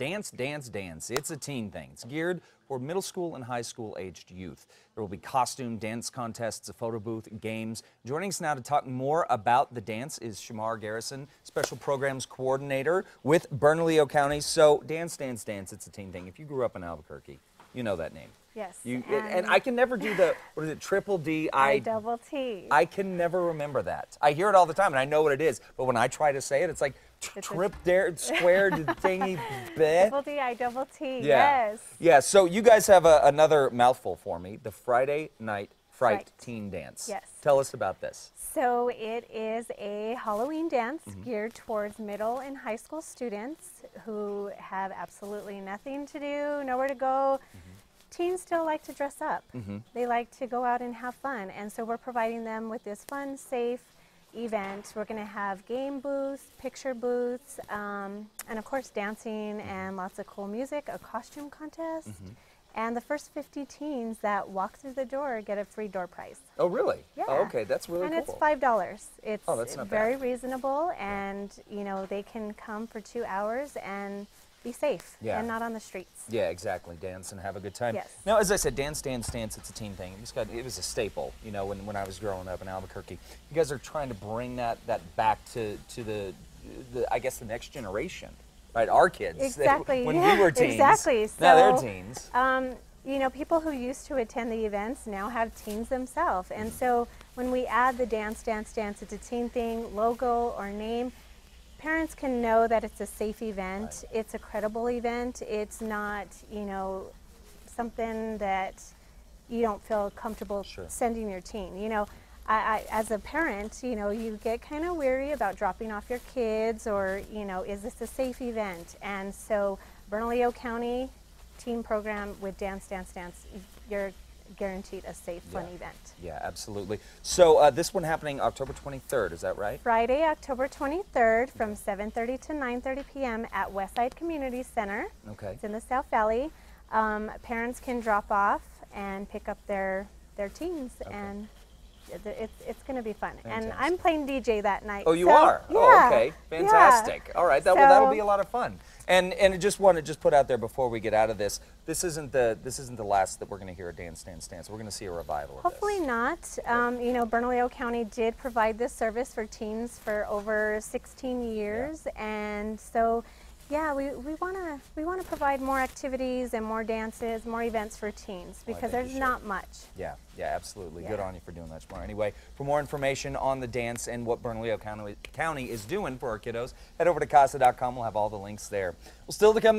Dance, Dance, Dance. It's a teen thing. It's geared for middle school and high school aged youth. There will be costume, dance contests, a photo booth, games. Joining us now to talk more about the dance is Shamar Garrison, Special Programs Coordinator with Bernalillo County. So, Dance, Dance, Dance, it's a teen thing. If you grew up in Albuquerque, you know that name. Yes. You, and, and, I can never do the, what is it, triple D I, I double T. I can never remember that. I hear it all the time and I know what it is, but when I try to say it, it's like It's trip there, squared thingy, bleh. Double D, I double T. Yeah. Yes. Yeah, so you guys have a, another mouthful for me the Friday Night Fright Right. Teen Dance. Yes. Tell us about this. So it is a Halloween dance Mm-hmm. geared towards middle and high school students who have absolutely nothing to do, nowhere to go. Mm-hmm. Teens still like to dress up. They like to go out and have fun. And so we're providing them with this fun, safe event. We're going to have game booths, picture booths, um, and of course dancing and lots of cool music, a costume contest. And the first 50 teens that walk through the door get a free door prize. Oh, really? Yeah. Oh, okay, that's really and cool. And it's five dollars. It's Oh, that's not very bad. reasonable, and you know they can come for two hours and be safe Yeah. and not on the streets. Yeah, exactly. Dance and have a good time. Yes. Now, as I said, dance, dance, dance. It's a teen thing. It got, it was a staple, you know, when, when I was growing up in Albuquerque. You guys are trying to bring that that back to to the, the I guess the next generation, right? Our kids. They- Exactly, when yeah, we were teens. exactly. Now they're teens. Um, you know, people who used to attend the events now have teens themselves, and so when we add the dance, dance, dance, it's a teen thing logo or name. Parents can know that it's a safe event. It's a credible event. It's not, you know, something that you don't feel comfortable Sure. sending your teen. You know, I, I, as a parent, you know, you get kind of weary about dropping off your kids, or you know, is this a safe event? And so, Bernalillo County team Program with Dance, Dance, Dance, you're guaranteed a safe, fun Yeah. event. Yeah, absolutely. So uh, this one happening October 23rd, is that right? Friday, October 23rd, from 7:30 to 9:30 p.m. at Westside Community Center. Okay. It's in the South Valley. Um, parents can drop off and pick up their their teens, Okay. and it's it's going to be fun. And I'm playing DJ that night. Oh, you so- are. Oh, yeah, okay. yeah. Fantastic. All right. That well, that'll be a lot of fun. And and I just want to just put out there before we get out of this, this isn't the this isn't the last that we're going to hear a dance dance dance. We're going to see a revival of Hopefully not. Um, you know, Bernalillo County did provide this service for teens for over 16 years, and so, yeah, we we want to we want to provide more activities and more dances, more events for teens because you there's not much. Yeah, yeah, absolutely. Good on you for doing that, Shamar. Anyway, for more information on the dance and what Bernalillo County, County is doing for our kiddos, head over to kasa.com. We'll have all the links there. Well, still to come.